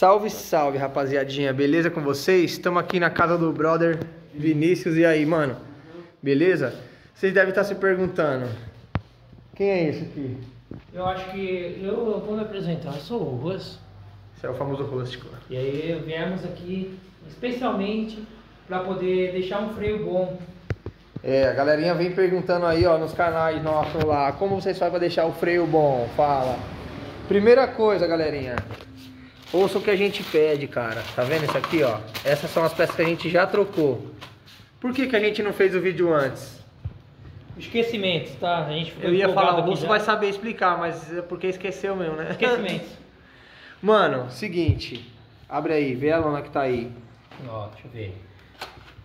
Salve, salve, rapaziadinha. Beleza com vocês? Estamos aqui na casa do brother Vinícius. E aí, mano? Beleza? Vocês devem estar se perguntando: quem é esse aqui? Eu acho que eu vou me apresentar, eu sou o Ruas. Esse é o famoso rústico. E aí viemos aqui especialmente para poder deixar um freio bom. É, a galerinha vem perguntando aí, ó, nos canais nossos lá, como vocês fazem para deixar o freio bom? Fala. Primeira coisa, galerinha, ouça o que a gente pede, cara. Tá vendo isso aqui, ó? Essas são as peças que a gente já trocou. Por que, que a gente não fez o vídeo antes? Esquecimentos, tá? A gente ficou Eu ia falar, o Russo vai saber explicar, mas é porque esqueceu mesmo, né? Esquecimentos. Mano, seguinte, abre aí, vê a lona que tá aí. Ó, deixa eu ver.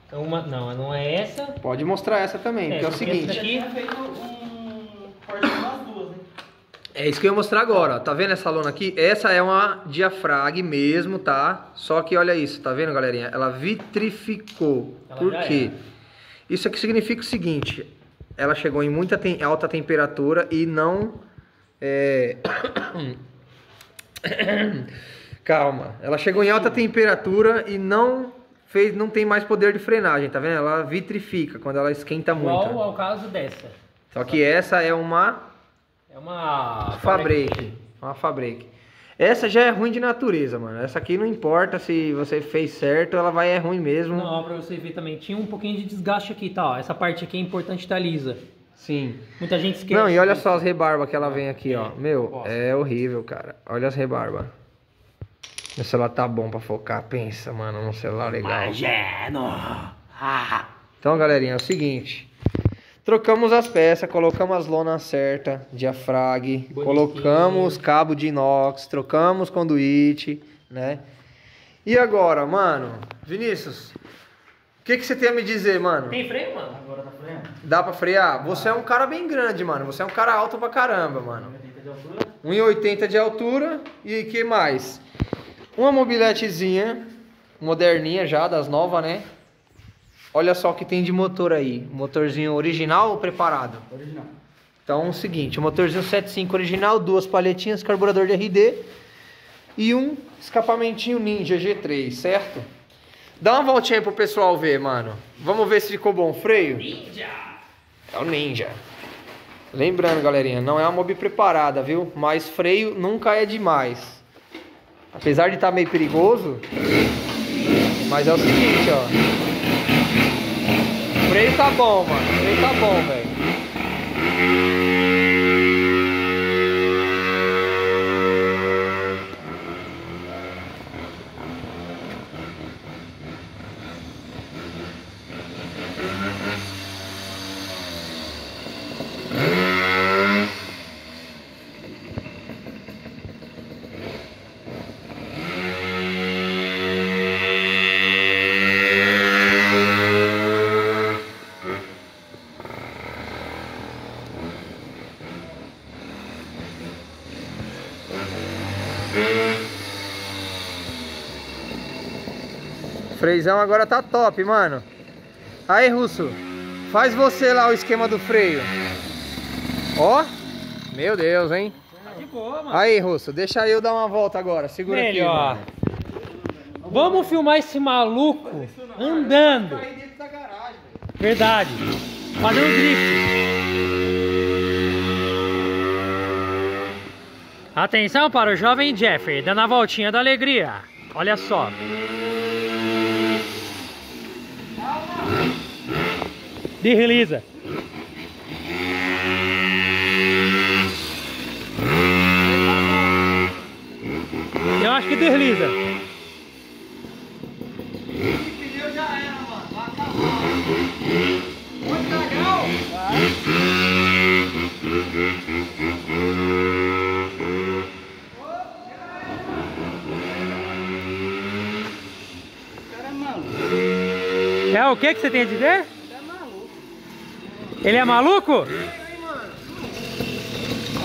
Então, Uma, não, não é essa. Pode mostrar essa também, porque é o seguinte. essa daqui- tinha feito um corte nas duas, né? É isso que eu ia mostrar agora, ó. Tá vendo essa lona aqui? Essa é uma diafragma mesmo, tá? Só que olha isso, tá vendo, galerinha? Ela vitrificou. Ela Por quê? Isso aqui significa o seguinte: ela chegou em muita tem- alta temperatura e não. É... Calma. Ela chegou em alta temperatura e não fez, não tem mais poder de frenagem, tá vendo? Ela vitrifica quando ela esquenta Igual muito. ao caso dessa. Só que essa é uma É uma. Fabrec. Uma Fabrec. Essa já é ruim de natureza, mano. Essa aqui não importa se você fez certo, ela vai é ruim mesmo. Não, ó, pra você ver também, tinha um pouquinho de desgaste aqui, tá? Ó, essa parte aqui é importante estar lisa. Sim. Muita gente esquece. Não, e olha só as rebarbas que ela vem aqui, ó. É, Meu, bosta. é horrível, cara. Olha as rebarbas. Meu celular tá bom pra focar. Pensa, mano, num celular legal. Mageno! Ah. Então, galerinha, é o seguinte. Trocamos as peças, colocamos as lonas certas, diafrag, colocamos cabo de inox, trocamos conduíte, né? E agora, mano, Vinícius, o que, que você tem a me dizer, mano? Tem freio, mano? Agora tá freando. Dá pra frear? Você é um cara bem grande, mano. Você é um cara alto pra caramba, mano. 80 de altura. 1,80 de altura e que mais? Uma mobiletezinha, moderninha já, das novas, né? Olha só o que tem de motor aí. Motorzinho original ou preparado? Original. Então, é o seguinte, motorzinho 7.5 original, duas palhetinhas, carburador de RD e um escapamentinho Ninja G3, certo? Dá uma voltinha aí pro pessoal ver, mano. Vamos ver se ficou bom o freio? Ninja! É o Ninja. Lembrando, galerinha, não é uma mob preparada, viu? Mas freio nunca é demais. Apesar de estar meio perigoso, mas é o seguinte, ó. Freio tá bom, mano. Freio tá bom, velho. Freizão agora tá top, mano. Aí, Russo. Faz você lá o esquema do freio. Ó. Meu Deus, hein? Tá de boa, mano. Aí, Russo, deixa eu dar uma volta agora. Segura Melhor. aqui, mano. Vamos filmar esse maluco andando. Velho. Verdade. Fazendo drift. Atenção para o jovem Jeffrey, dando a voltinha da alegria. Olha só. Desliza. Eu acho que desliza. pneu já era, mano. Vai acabar. Muito legal. cara É o que que você tem a dizer? Ele é maluco?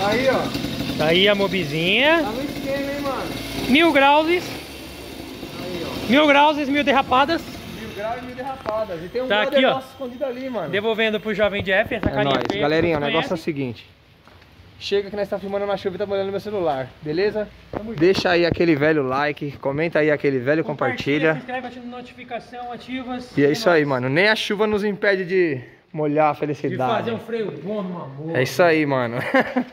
Aí, ó. Tá aí a mobizinha. Tá no esquema, hein, mano. Mil graus. Aí, ó. Mil graus, mil derrapadas. Mil graus e mil derrapadas. E tem um Tá aqui, ó. escondido ali, mano. Devolvendo pro jovem Jeff essa É carinha nóis. Galerinha, o negócio é o seguinte. Chega que nós tá filmando na chuva e tá molhando meu celular, beleza? Deixa aí aquele velho like, comenta aí aquele velho, Se compartilha. inscreve, ativa notificação, ativas. E é isso aí, mano. Nem a chuva nos impede de molhar a De felicidade. fazer um freio bom no amor. É isso aí, mano.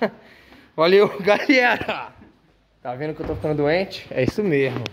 Valeu, galera. Tá vendo que eu tô ficando doente? É isso mesmo.